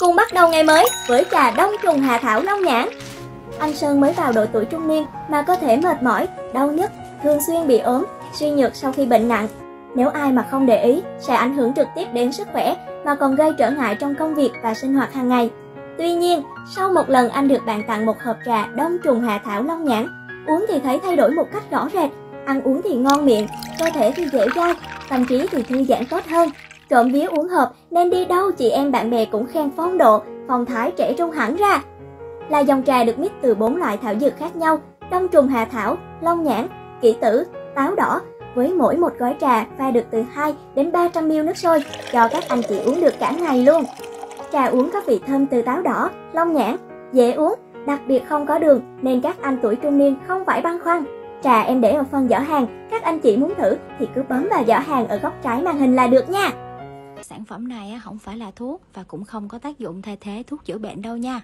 Cùng bắt đầu ngày mới với trà đông trùng hạ thảo long nhãn. Anh Sơn mới vào độ tuổi trung niên mà cơ thể mệt mỏi, đau nhức, thường xuyên bị ốm, suy nhược sau khi bệnh nặng. Nếu ai mà không để ý sẽ ảnh hưởng trực tiếp đến sức khỏe mà còn gây trở ngại trong công việc và sinh hoạt hàng ngày. Tuy nhiên, sau một lần anh được bạn tặng một hộp trà đông trùng hạ thảo long nhãn, uống thì thấy thay đổi một cách rõ rệt, ăn uống thì ngon miệng, cơ thể thì dễ dai, tâm trí thì thư giãn tốt hơn. Trộm vía uống hợp nên đi đâu chị em bạn bè cũng khen phong độ, phong thái trẻ trung hẳn ra. Là dòng trà được mix từ bốn loại thảo dược khác nhau, đông trùng hạ thảo, long nhãn, kỷ tử, táo đỏ, với mỗi một gói trà pha được từ 2 đến 300 ml nước sôi cho các anh chị uống được cả ngày luôn. Trà uống có vị thơm từ táo đỏ, long nhãn, dễ uống, đặc biệt không có đường nên các anh tuổi trung niên không phải băn khoăn. Trà em để ở phần giỏ hàng, các anh chị muốn thử thì cứ bấm vào giỏ hàng ở góc trái màn hình là được nha. Sản phẩm này không phải là thuốc và cũng không có tác dụng thay thế thuốc chữa bệnh đâu nha.